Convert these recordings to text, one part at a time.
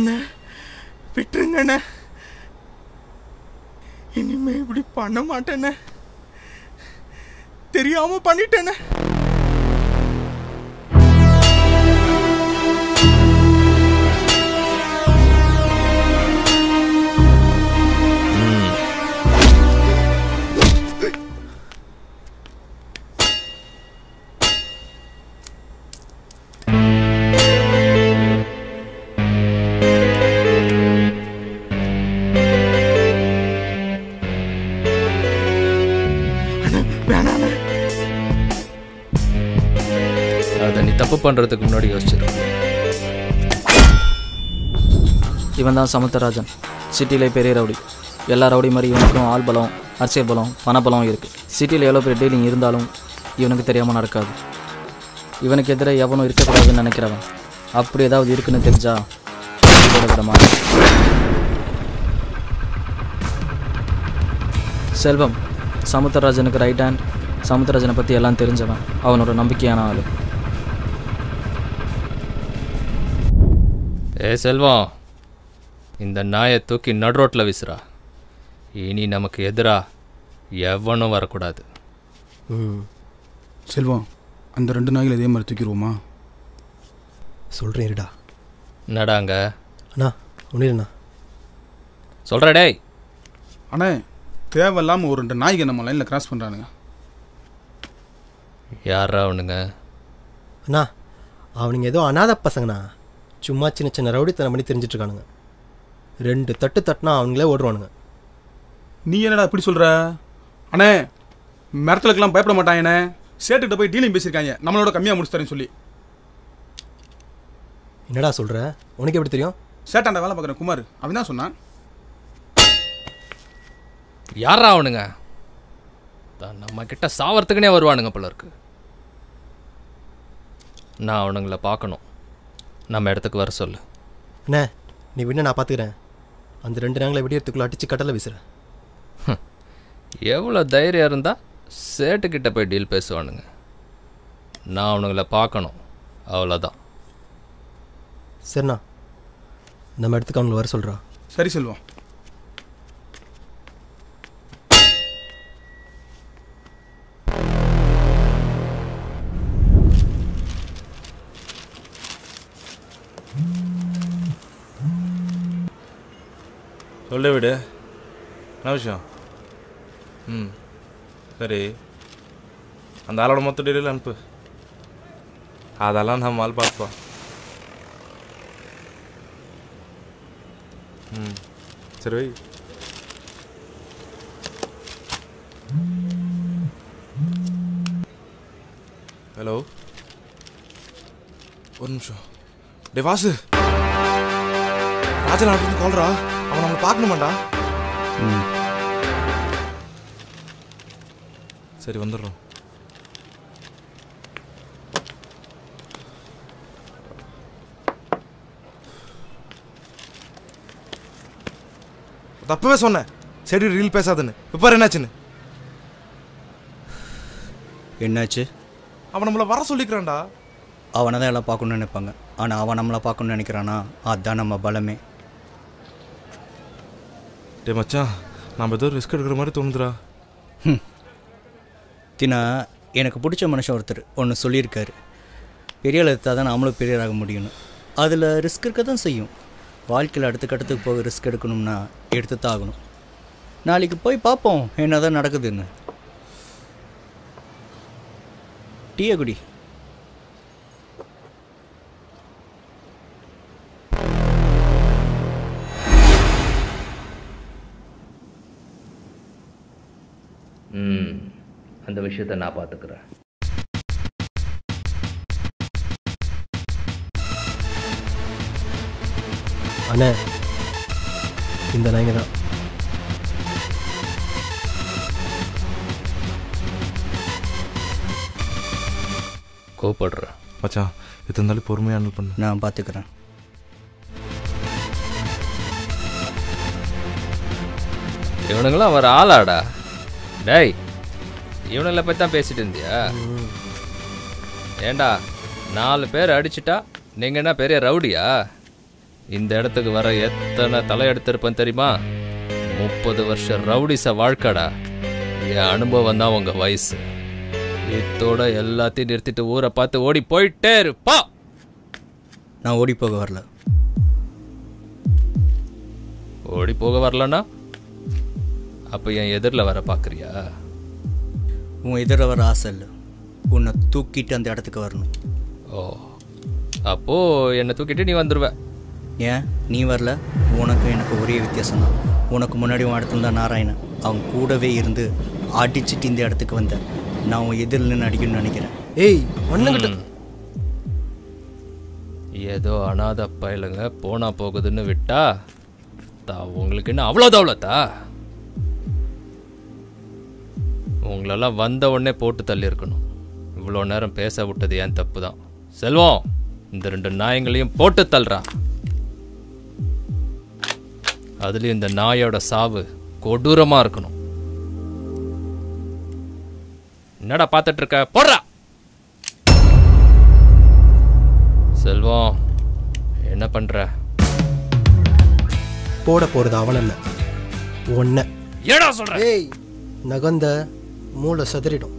அண்ணா விட்டுருங்க அண்ணா இனிமே இப்படி பண்ண மாட்டேண்ணே. தெரியாம பண்ணிட்டேண்ணே. பண்ணுறதுக்கு முன்னாடி யோசிச்சிருக்கேன் இவன் தான் சமுத்தராஜன் சிட்டியிலே பெரிய ரவுடி. எல்லா ரவுடி மாதிரி இவனுக்கும் ஆள் பலம் அரசியல் பலம் பணபலம் இருக்குது சிட்டியில் எவ்வளோ பெரிய டீலிங் இருந்தாலும் இவனுக்கு தெரியாமல் நடக்காது. இவனுக்கு எதிராக எவனும் இருக்கக்கூடாதுன்னு நினைக்கிறவன். அப்படி ஏதாவது இருக்குன்னு தெரிஞ்சா செல்வம் சமுத்தராஜனுக்கு ரைட் ஹேண்ட் சமுத்தராஜனை பற்றி எல்லாம் தெரிஞ்சவன் அவனோட நம்பிக்கையான ஆள். ஏ செல்வம் இந்த நாயை தூக்கி நடுரோட்டில் வீசுறா. இனி நமக்கு எதிரா எவனும் வரக்கூடாது. ம் செல்வம் அந்த ரெண்டு நாய்கள் இதே மாதிரி தூக்கிடுவோமா? சொல்கிறேன் இருடா. என்னடாங்க அண்ணா ஒன்றும் இல்லைண்ணா. சொல்கிற டேய். அண்ணே தேவையில்லாமல் ஒரு ரெண்டு நாய்க்கு நம்ம லைனில் கிராஸ் பண்ணுறானுங்க யாரா அவனுங்க? அண்ணா அவனுங்க ஏதோ அனாதை பசங்கண்ணா. சும்மா சின்ன சின்ன ரவுடித்தனம் பண்ணி தெரிஞ்சிட்டு இருக்கானுங்க ரெண்டு தட்டு தட்டினா அவங்களே ஓடுவானுங்க. நீ என்னடா இப்படி சொல்கிற அண்ணே மரத்துலக்கெல்லாம் பயப்பட மாட்டாங்கண்ணே சேட்டுக்கிட்ட போய் டீலிங் பேசியிருக்காங்க. நம்மளோட கம்மியாக முடிச்சு தரேன்னு சொல்லி. என்னடா சொல்கிற உனக்கு எப்படி தெரியும்? சேட்டாண்ட வேலை பார்க்குறேன் குமார் அவன் தான் சொன்னான். யாரா அவனுங்க? தான் நம்ம கிட்ட சாவறதுக்குனே வருவானுங்க போல இருக்கு. நான் அவனுங்கள பார்க்கணும். நம்ம இடத்துக்கு வர சொல்லு. அண்ணே நீ விண்ண நான் பார்த்துக்கிறேன் அந்த ரெண்டு நாங்களை வெடியறதுக்குள்ளே அடித்து கட்டலை வீசுகிறேன் எவ்வளோ தைரியம் இருந்தால் சேட்டுக்கிட்ட போய் டீல் பேசுவானுங்க. நான் அவனுங்கள பார்க்கணும். அவ்வளோதான் சரிண்ணா. நம்ம இடத்துக்கு அவங்களை வர சொல்கிறா சரி செல்வம். விடு என்ன விஷயம்? ம் சரி. அந்த ஆளோட மொத்த டீடைல் அனுப்பு. அதெல்லாம் நம்ம ஆள் பார்ப்போம் ம் சரி வை. ஹலோ? ஒரு நிமிஷம். டே வாசு. ராஜநாட்டு கால்ரா அவன் நம்மளை பார்க்கணுமாண்டா? சரி வந்துடுறோம். தப்பவே சொன்னேன். சரி ரீல் பேசாதுன்னு. இப்போ என்னாச்சுன்னு. என்னாச்சு? அவன் நம்மளை வர சொல்லிக்கிறான்டா. அவனை தான் எல்லாம் பார்க்கணும்னு நினைப்பாங்க. ஆனால் அவன் நம்மளை பார்க்கணும்னு நினைக்கிறானா? அதுதான் நம்ம பலமே. டே மச்சான் நம்ம ஏதோ ரிஸ்க் எடுக்கிற மாதிரி தோணுதுரா தினா எனக்கு பிடிச்ச மனுஷன் ஒருத்தர் ஒன்று சொல்லியிருக்காரு. பெரிய எடுத்தால் தான் நாமளும் பெரியராக முடியும்னு அதில் ரிஸ்க் இருக்க தான் செய்யும். வாழ்க்கையில் அடுத்த கட்டத்துக்கு போக ரிஸ்க் எடுக்கணும்னா எடுத்து தான் ஆகணும். நாளைக்கு போய் பார்ப்போம் என்ன தான் நடக்குதுன்னு. டீயா குடி. விஷயத்தை நான் பார்த்துக்கிறேன். அண்ணே இந்த நாய்ங்க தான். கூப்பிடுறேன் மச்சான் இது இருந்தாலும் பொறுமையாக ஹேண்டில் பண்ணு. நான் பார்த்துக்கிறேன். இவனுங்களாம் வர ஆளாடா. டேய் இவனுங்களை பற்றி தான் பேசிட்டு இருந்தியா? ஏண்டா நாலு பேர் அடிச்சிட்டா நீங்கள் என்ன பெரிய ரவுடியா? இந்த இடத்துக்கு வர எத்தனை தலை எடுத்திருப்பேன் தெரியுமா? முப்பது வருஷம் ரவுடிச வாழ்க்கடா. என் அனுபவம் தான் உங்க வயசு. இத்தோட எல்லாத்தையும் நிறுத்திட்டு ஊரை பார்த்து ஓடி போயிட்டே இருப்பா. நான் ஓடி போக வரல. ஓடி போக வரலன்னா? அப்போ என் எதிரில் வர பார்க்குறியா உன் எதிர வர ஆசை இல்லை. உன்னை தூக்கிட்டு அந்த இடத்துக்கு வரணும். ஓ அப்போ என்னை தூக்கிட்டு நீ வந்துடுவ ஏன்? நீ வரல? உனக்கு எனக்கு ஒரே வித்தியாசம் தான் உனக்கு முன்னாடி உன் இடத்துல தான் நாராயணன். அவன் கூடவே இருந்து அடிச்சிட்டு இந்த இடத்துக்கு வந்தேன் நான் உன் எதிரில் நின்று அடிக்கணும்னு நினைக்கிறேன். ஏய் ஒண்ணுங்கிட்ட ஏதோ அனாதை பயலுங்க போனா போகுதுன்னு விட்டா தா உங்களுக்கு என்ன அவ்வளோ தவளத்தா உங்களெல்லாம் வந்த உடனே போட்டு தள்ளி இருக்கணும் இவ்வளோ நேரம் பேச விட்டது ஏன் தப்பு தான் செல்வம் இந்த ரெண்டு நாயங்களையும் போட்டு தள்ளுறா. அதுலயும் இந்த நாயோட சாவு கொடூரமா இருக்கணும். என்னடா பார்த்துட்டு இருக்க போடுறா! செல்வம் என்ன பண்ற? போட போறது அவன இல்ல ஒன்ன ஏடா சொல்ற நகந்த. மூளை சதுரிடும்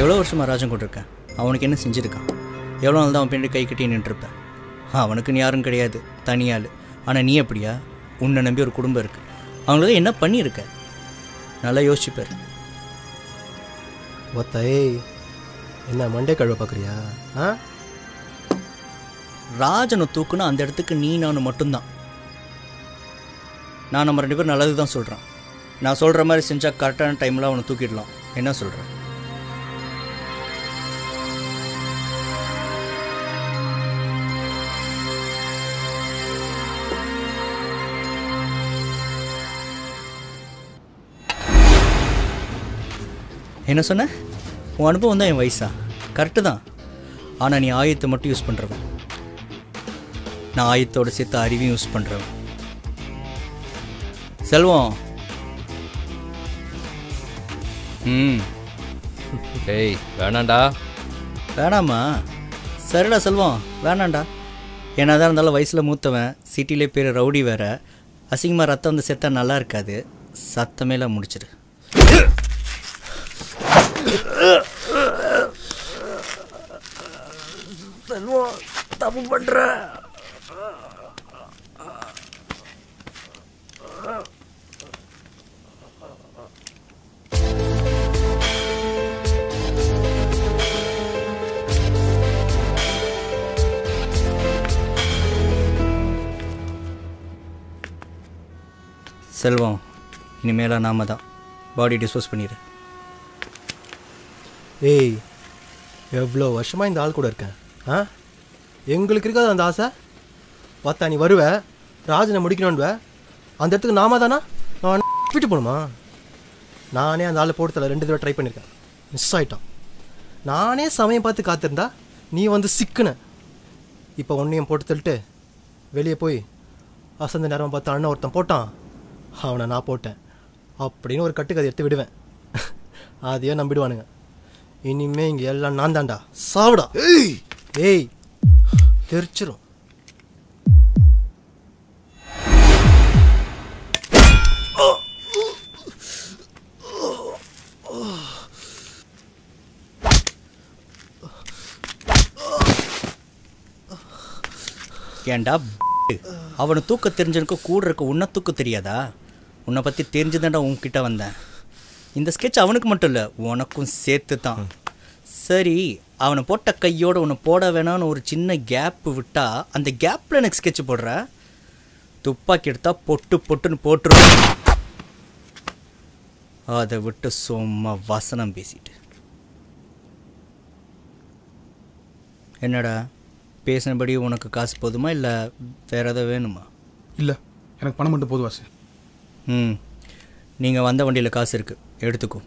எவ்வளோ வருஷமாக ராஜன் கொண்டிருக்கேன் அவனுக்கு என்ன செஞ்சுருக்கான்? எவ்வளோ நாள் தான் அவன் பின்னாடி கை கட்டி நின்றுருப்பேன். அவனுக்குன்னு யாரும் கிடையாது. தனியாள். ஆனால் நீ அப்படியா உன்னை நம்பி ஒரு குடும்பம் இருக்குது அவங்களுக்கு என்ன பண்ணியிருக்க? நல்லா யோசிச்சுப்பார் ஒத்த ஏய் என்ன மண்டே கழுவ பார்க்குறியா ஆ? ராஜனை தூக்குனா அந்த இடத்துக்கு நீ நான் மட்டும்தான். நான் நம்ம ரெண்டு பேரும் நல்லது தான் சொல்கிறேன் நான் சொல்கிற மாதிரி செஞ்சால் கரெக்டான டைமில் அவனை தூக்கிடலாம். என்ன சொல்கிறேன் என்ன சொன்ன? உன் அனுபவம் தான் என் வயசா? கரெக்டு தான். ஆனால் நீ ஆயத்தை மட்டும் யூஸ் பண்ணுறவன் நான் ஆயத்தோட சேர்த்து அறிவையும் யூஸ் பண்ணுறவன் செல்வம். ம். டேய் வேணாண்டா வேணாமா? சரிடா செல்வம் வேணாண்டா என்னதான் இருந்தாலும் வயசில் மூத்தவன் சிட்டிலே பேர் ரவுடி வேற. அசிங்கமாக ரத்தம் வந்து செத்தா நல்லா இருக்காது. சத்தமேல முடிச்சிரு செல்வம் இனிமேலாம் நாம தான். பாடி டிஸ்போஸ் பண்ணிடு ஏய் எவ்வளோ வருஷமா இந்த ஆள் கூட இருக்கேன்? ஆ? எங்களுக்கு இருக்காது அந்த ஆசை. பார்த்தா நீ வருவ. ராஜனை முடிக்கணும்னுவ. அந்த இடத்துக்கு நாம தானா? நான் விட்டு போகணுமா? நானே அந்த ஆளை போட்டு ரெண்டு தடவை ட்ரை பண்ணியிருக்கேன் மிஸ் ஆயிட்டான். நானே சமயம் பார்த்து காத்திருந்தா நீ வந்து சிக்குன. இப்போ ஒன்றையும் போட்டு தள்ளிட்டு வெளியே போய் அசந்த நேரம் பார்த்து அண்ணன் ஒருத்தன் போட்டான். அவனை நான் போட்டேன். அப்படின்னு ஒரு கட்டுக்கதை எடுத்து விடுவேன். அதையே நம்பிடுவானுங்க. இனிமே இங்கே எல்லாம் நான் தான்டா சாவுடா ஏய்! தெரிச்சிரும். ஏன்டா அவனை தூக்க தெரிஞ்சனுக்கு கூட இருக்க உன்னை தூக்க தெரியாதா? உன்னை பற்றி தெரிஞ்சுதான்டா உன்கிட்ட வந்தேன். இந்த ஸ்கெட்ச் அவனுக்கு மட்டும் இல்லை உனக்கும் சேர்த்து தான் சரி அவனை போட்ட கையோட உன்னை போட வேணாம்னு ஒரு சின்ன கேப் விட்டா அந்த கேப்பில் எனக்கு ஸ்கெட்ச் போடுற? துப்பாக்கி எடுத்தா பொட்டு பொட்டுன்னு போட்டுரும். அதை விட்டு சும்மா வசனம் பேசிட்டு. என்னடா பேசினபடி உனக்கு காசு போதுமா இல்லை வேற ஏதாவது வேணுமா? இல்லை எனக்கு பணம் மட்டும் போதும் வாசு. ம் நீங்கள் வந்த வண்டியில் காசு இருக்குது எடுத்துக்கோ.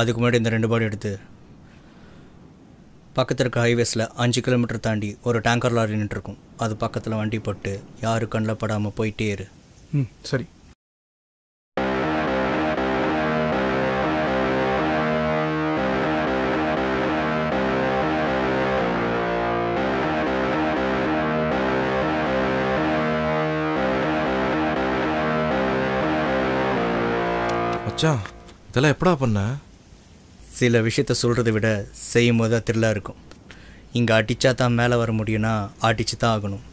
அதுக்கு முன்னாடி இந்த ரெண்டு பாடி எடுத்து பக்கத்தில் இருக்க ஹைவேஸில் அஞ்சு கிலோமீட்டர் தாண்டி ஒரு டேங்கர் லாரி நின்றுருக்கும். அது பக்கத்தில் வண்டி போட்டு யாரும் கண்ணில் படாமல் போயிட்டே இரு. ம் சரி. மச்சான் இதெல்லாம் எப்படா பண்ண? சில விஷயத்த சொல்கிறத விட செய்யும் போது தான் த்ரில்லாக இருக்கும். இங்கே அடித்தா தான் மேலே வர முடியும்னா அடித்து தான் ஆகணும்.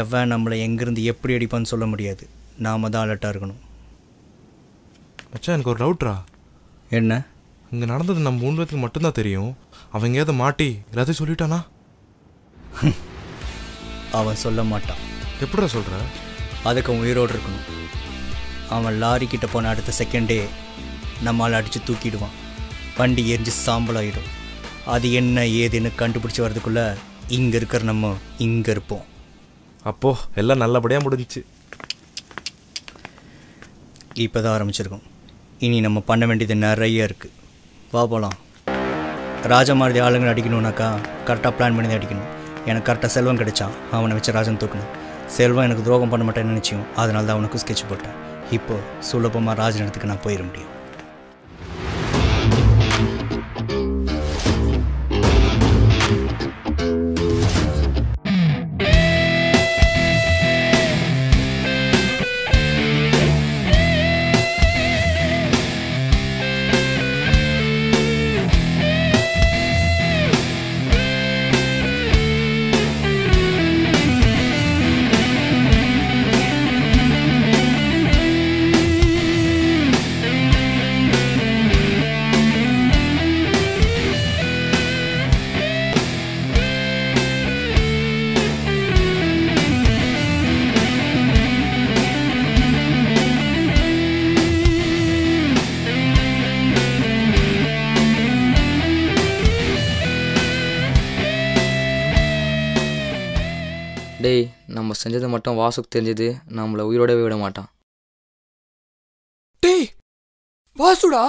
எவன் நம்மளை எங்கேருந்து எப்படி அடிப்பான்னு சொல்ல முடியாது. நாம தான் அலர்ட்டாக இருக்கணும். மச்சான் எனக்கு ஒரு டவுட்ரா என்ன? இங்கே நடந்தது நம்ம மூணு பேத்துக்கு மட்டும்தான் தெரியும். அவன் எங்கேயாவது மாட்டி எல்லாத்தையும் சொல்லிட்டானா? அவன் சொல்ல மாட்டான். எப்படிடா சொல்கிற அதுக்கு அவன் உயிரோடு இருக்கணும். அவன் லாரி கிட்ட போன அடுத்த செகண்டே நம்மால் அடித்து தூக்கிடுவான். வண்டி எரிஞ்சு சாம்பலாயிடும். அது என்ன ஏதுன்னு கண்டுபிடிச்சி வர்றதுக்குள்ளே இங்கே இருக்கிற நம்ம இங்கே இருப்போம். அப்போ எல்லாம் நல்லபடியாக முடிஞ்சிச்சு. இப்போ தான் ஆரம்பிச்சிருக்கோம். இனி நம்ம பண்ண வேண்டியது நிறைய இருக்குது வா போகலாம் ராஜா மாதிரி ஆளுங்களை அடிக்கணும்னாக்கா கரெக்டாக பிளான் பண்ணி தான் அடிக்கணும். எனக்கு கரெக்டாக செல்வம் கிடைச்சான். அவனை வச்சு ராஜன் தூக்கணும் செல்வம் எனக்கு துரோகம் பண்ண மாட்டேன்னு நினச்சியும். அதனால தான் அவனுக்கு ஸ்கெட்ச் போட்டேன். இப்போ சுலபமாக ராஜன் இடத்துக்கு நான் போயிட முடியும். டேய் நம்ம செஞ்சது மட்டும் வாசுக்கு தெரிஞ்சது நம்மளை உயிரோடவே விட மாட்டான். டேய் வாசுடா.